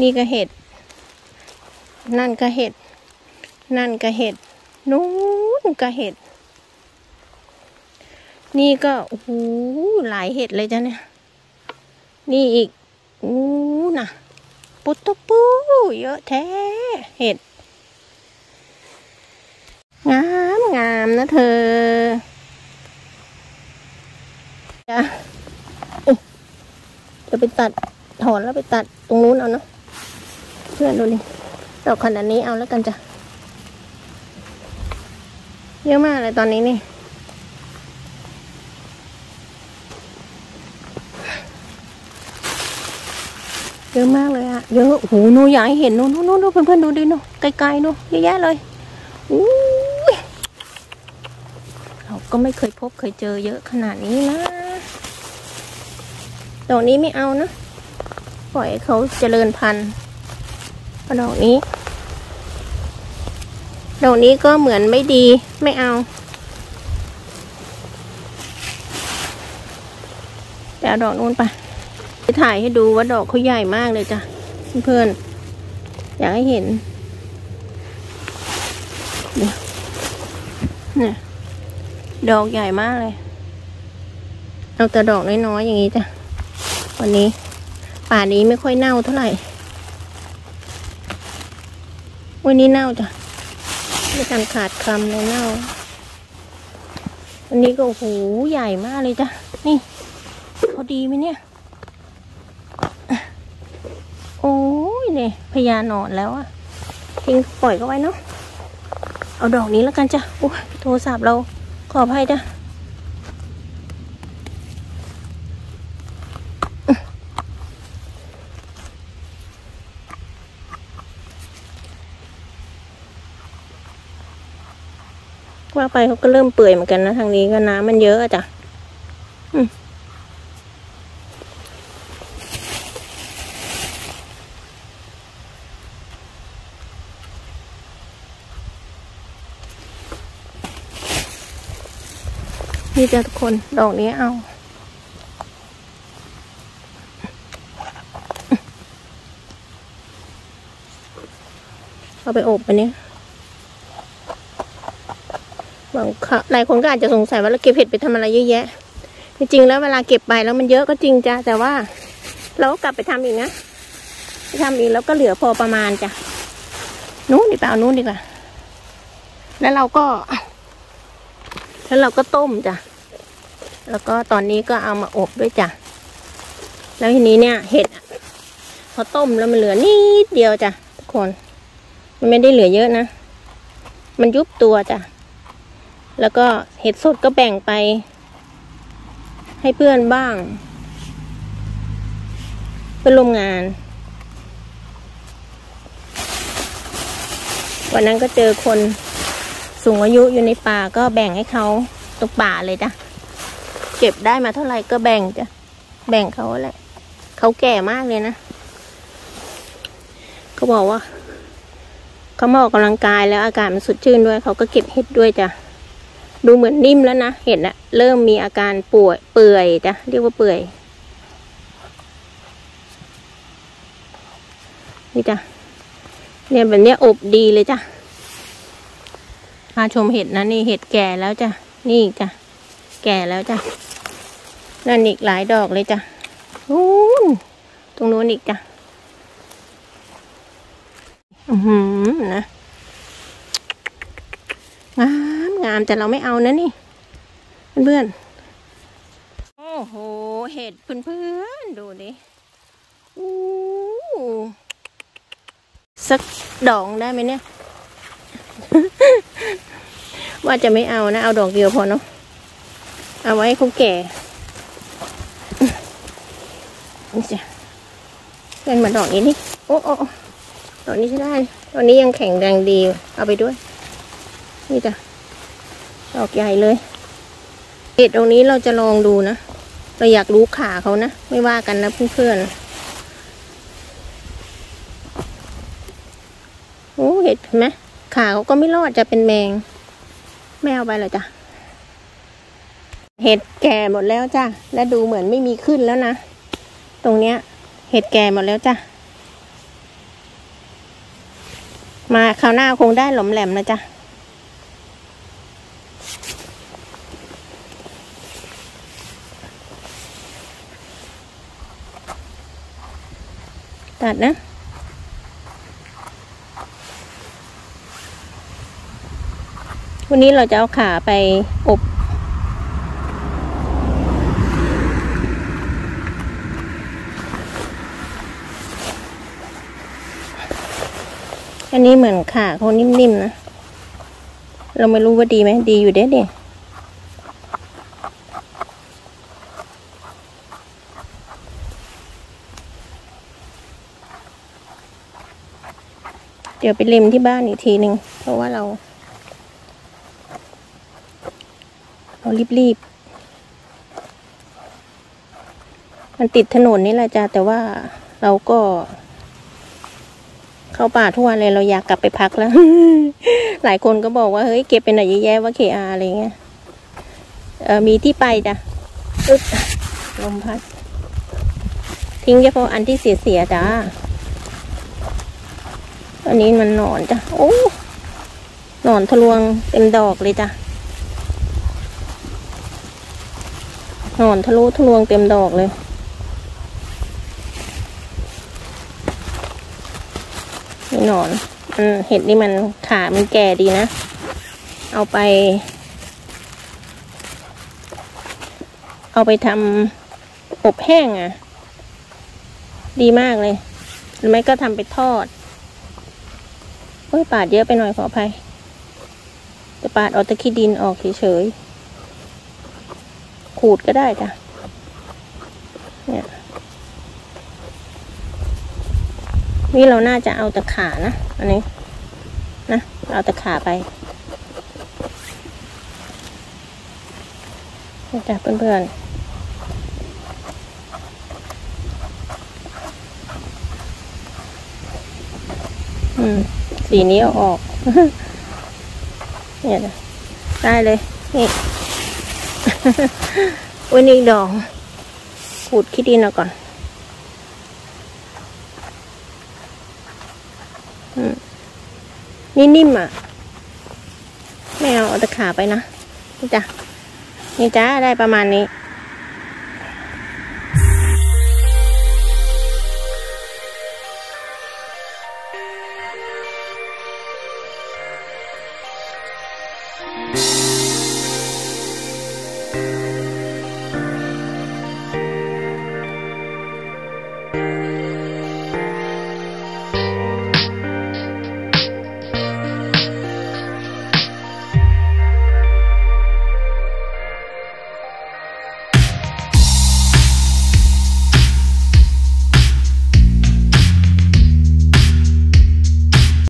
นี่ก็เห็ด นั่นก็เห็ด นั่นก็เห็ด นู้นก็เห็ด นี่ก็โอ้โหหลายเห็ดเลยจ้ะเนี่ย นี่อีกอู้น่ะ ปุตตปูเยอะแท้ เห็ด งามงามนะเธอจะจะไปตัดถอนแล้วไปตัดตรงนู้นเอาเนาะ พื่อนดูดิดอกขนาดนี้เอาแล้วกันจ้ะเยอะมากเลยตอนนี้นี่เยอะมากเลยอะเยอะโอ้โหนูอยากให้เห็นนูนูนูนูเพื่อนๆดูดินูไกลๆนูเยอะแยะเลยอู้ยเราก็ไม่เคยพบเคยเจอเยอะขนาดนี้นะดอกนี้ไม่เอานะ ปล่อยเขาเจริญพันธุ์ ดอกนี้ ดอกนี้ก็เหมือนไม่ดีไม่เอา แต่ดอกนู้นไปจะถ่ายให้ดูว่าดอกเขาใหญ่มากเลยจ้ะเพื่อนๆอยากให้เห็นเนี่ยเนี่ยดอกใหญ่มากเลย เอาแต่ดอกน้อยๆอย่างนี้จ้ะวันนี้ ป่านี้ไม่ค่อยเน่าเท่าไหร่ วันนี้เน่าจ้ะไม่การขาดคำเลยเน่าวันนี้ก็โอ้โหใหญ่มากเลยจ้ะนี่พอดีไหมเนี่ย โอ้ยเนี่ยพญาหนอนแล้วอะทิ้งปล่อยก็ไว้เนาะเอาดอกนี้แล้วกันจ้ะโอ้ยโทรศัพท์เราขออภัยจ้ะ ว่าไปเขาก็เริ่มเปื่อยเหมือนกันนะทางนี้ก็น้ำมันเยอะจ้ะนี่จ้ะทุกคนดอกนี้เอาเอาไปอบอันเนี้ย บางค่ะหลายคนก็อาจจะสงสัยว่าเราเก็บเห็ดไปทำอะไรเยอะแยะ จริงๆแล้วเวลาเก็บไปแล้วมันเยอะก็จริงจ้ะแต่ว่า เราก็กลับไปทำอีกนะไปทำอีกแล้วก็เหลือพอประมาณจ้ะนู้นดีกว่านู้นดีกว่า แล้วเราก็ แล้วเราก็ต้มจ้ะแล้วก็ตอนนี้ก็เอามาอบด้วยจ้ะแล้วทีนี้เนี่ย เห็ดพอต้มแล้วมันเหลือนิดเดียวจ้ะทุกคน มันไม่ได้เหลือเยอะนะ มันยุบตัวจ้ะ แล้วก็เห็ดสดก็แบ่งไป ให้เพื่อนบ้างเพื่อนร่วมงาน วันนั้นก็เจอคนสูงอายุอยู่ในป่าก็แบ่งให้เขาตรงป่าเลยจ้ะ เก็บได้มาเท่าไหร่ก็แบ่งจ้ะ แบ่งเขาแหละ เขาแก่มากเลยนะเขาบอกว่าเขามาออกกำลังกายแล้วอากาศมันสดชื่นด้วย เขาก็เก็บเห็ดด้วยจ้ะ ดูเหมือนนิ่มแล้วนะ เห็ดอะเริ่มมีอาการป่วยเปื่อยจ้ะเรียกว่าเปื่อย นี่จ้ะ เนี่ยแบบเนี้ยอบดีเลยจ้ะพาชมเห็ดนะนี่เห็ดแก่แล้วจ้ะ นี่จ้ะ แก่แล้วจ้ะ นั่นอีกหลายดอกเลยจ้ะนู้นตรงนู้นอีกจ้ะ อือหือนะงาม งามแต่เราไม่เอานะนี่ เพื่อนๆ โอ้โห เห็ดเพื่อนๆ ดูดิอู้สักดอกได้ไหมเนี่ย ว่าจะไม่เอานะ เอาดอกเดียวพอเนาะเอาไว้ให้เขาแก่นี่จ้ะเป็นเหมือนดอกนี้นี่โอ้โอ้โอ้ดอกนี้ใช่ได้ดอกนี้ยังแข็งแรงดี เอาไปด้วย นี่จ้ะ ดอกใหญ่เลยเห็ดตรงนี้เราจะลองดูนะเราอยากรู้ขาเขานะ ไม่ว่ากันนะเพื่อนๆโอ้เห็ดเห็นไหมขาเขาก็ไม่รอดจะเป็นแมงไม่เอาไปหรอจ้ะเห็ดแก่หมดแล้วจ้ะและดูเหมือนไม่มีขึ้นแล้วนะตรงเนี้ย เห็ดแก่หมดแล้วจ้ะมาคราวหน้าคงได้หลอมแหลมนะจ๊ะ ตัดนะวันนี้เราจะเอาขาไปอบอันนี้เหมือนขาเขานิ่มๆนะ เราไม่รู้ว่าดีไหมดีอยู่เด้เนี่ เดี๋ยวไปเล็มที่บ้านอีกทีหนึ่งเพราะว่าเรา เรารีบๆมันติดถนนนี่แหละจ้ะแต่ว่าเราก็ เข้าป่าทุกวันเลยเราอยากกลับไปพักแล้ว หลายคนก็บอกว่าเฮ้ยเก็บไปไหนเยอะแยะว่าเคอาอะไรเงี้ยเออมีที่ไปจ้ะลมพัดทิ้งเฉพาะอันที่เสียๆจ้า อันนี้มันหนอนจ้ะ โอ้ หนอนทะลวงเต็มดอกเลยจ้ะ หนอนทะลุทะลวงเต็มดอกเลย นี่หนอนมันเห็ดนี่มันขามันแก่ดีนะ เอาไป เอาไปทำอบแห้งอะ ดีมากเลย หรือไม่ก็ทำไปทอด อ้ยปาดเยอะไปหน่อยขออภัยจะปาดเอาตะขี้ดินออกเฉยๆขูดก็ได้จ้ะเนี่ยนี่เราน่าจะเอาต่ขานะ อันนี้ นะ เอาต่ขาไปจ้ะเพื่อนๆอืม สีนี้เอาออก เนี่ยนะได้เลย นี่อุ้ยนี่ดอกขูดขี้ดินเอาก่อนนี่นิ่มอะ ไม่เอาเอาต่ขาไปนะ นี่จ้ะ นี่จ้าได้ประมาณนี้